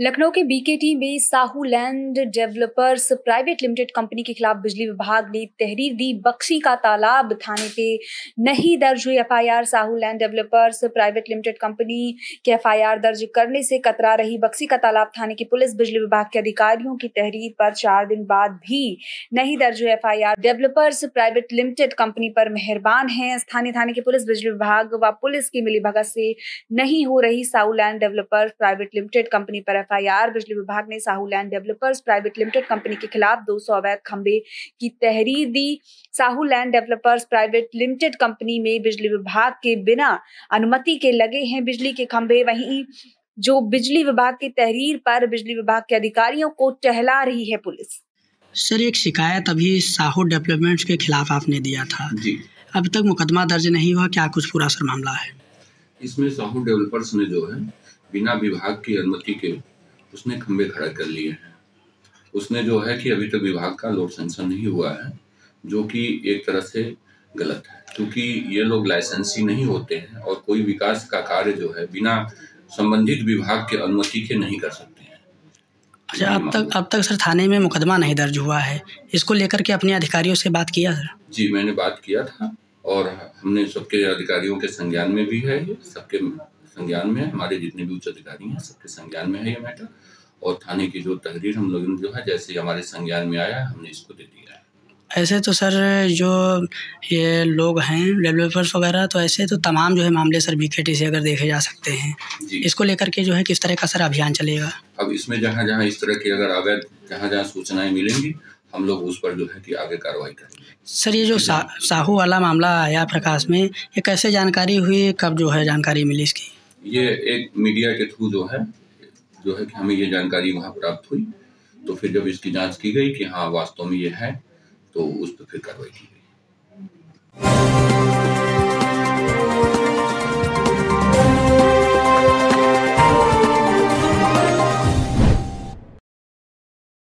लखनऊ के बीकेटी में Sahu land developers private limited company के खिलाफ बिजली विभाग ने तहरीर दी, बख्शी का तालाब। थाने पे नहीं दर्ज हुई FIR Sahu land developers private limited company के एफआईआर दर्ज करने से कतरा रही बक्सी का तालाब। थाने की पुलिस, बिजली विभाग के अधिकारियों की तहरीर पर चार दिन बाद भी नहीं दर्ज हुई FIR developers private limited company पर मेहरबान है। स्थानीय थाने की पुलिस, बिजली विभाग व पुलिस की मिली भगत से नहीं हो रही Sahu land developers private limited company पर एफआईआर बिजली विभाग ने Sahu land developers private limited company के खिलाफ 200 अवैध खंबे की तहरीर दी। Sahu land developers private limited company में बिजली विभाग के बिना अनुमति के लगे हैं बिजली के खंबे। वहीं जो बिजली विभाग की तहरीर पर बिजली विभाग के अधिकारियों को टहला रही है पुलिस। सर एक शिकायत अभी साहू डेवलपमेंट्स के खिलाफ आपने दिया था। जी। अभी तक मुकदमा दर्ज नहीं हुआ क्या कुछ पूरा सर मामला है? इसमें साहू डेवलपर्स ने जो है बिना विभाग की अनुमति के उसने खंबे खड़ा कर लिए हैं। उसने जो है कि अभी तक विभाग का लोड सेंसन नहीं हुआ है जो कि एक तरह से गलत है क्योंकि ये लोग लाइसेंसी नहीं होते हैं और कोई विकास का कार्य जो है बिना संबंधित विभाग के अनुमति के नहीं कर सकते हैं। अच्छा अब तक अब तक सर थाने में मुकदमा नहीं दर्ज हुआ है। इसको लेकर के अपने अधिकारियों से बात किया सर? जी मैंने बात किया था और हमने सबके अधिकारियों के संज्ञान में भी है सबके संज्ञान में है हमारे जितने भी उच्च अधिकारी हैं सबके संज्ञान में है ये मैटर और थाने की जो तहरीर हम लोगों ने जो है जैसे हमारे संज्ञान में आया हमने इसको दे दिया है। ऐसे तो सर जो ये लोग हैं डेवलपर्स वगैरह तो ऐसे तो तमाम जो है मामले सर बीकेटी से अगर देखे जा सकते हैं। इसको लेकर के जो है किस तरह का सर अभियान चलेगा? अब इसमें जहाँ जहाँ इस तरह की अगर अवैध जहाँ जहाँ सूचनाएँ मिलेंगी हम लोग उस पर जो है कि आगे कार्रवाई करेंगे। सर ये जो सा, साहू वाला मामला आया प्रकाश में ये कैसे जानकारी हुई कब जो है जानकारी मिली इसकी? ये एक मीडिया के थ्रू जो है जो है कि हमें ये जानकारी वहाँ प्राप्त हुई। तो फिर जब इसकी जाँच की गई कि हाँ वास्तव में ये है तो उस पर फिर कार्रवाई की गई।